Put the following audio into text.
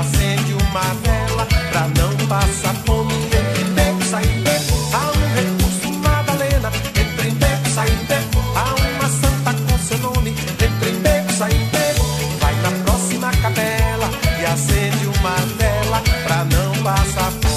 acende uma vela pra não passar fome. Entre beco, sai beco, há um recurso Madalena. Entre beco, sai beco, há uma santa com seu nome. Entre beco, sai vai na próxima capela e acende uma vela pra não passar fome.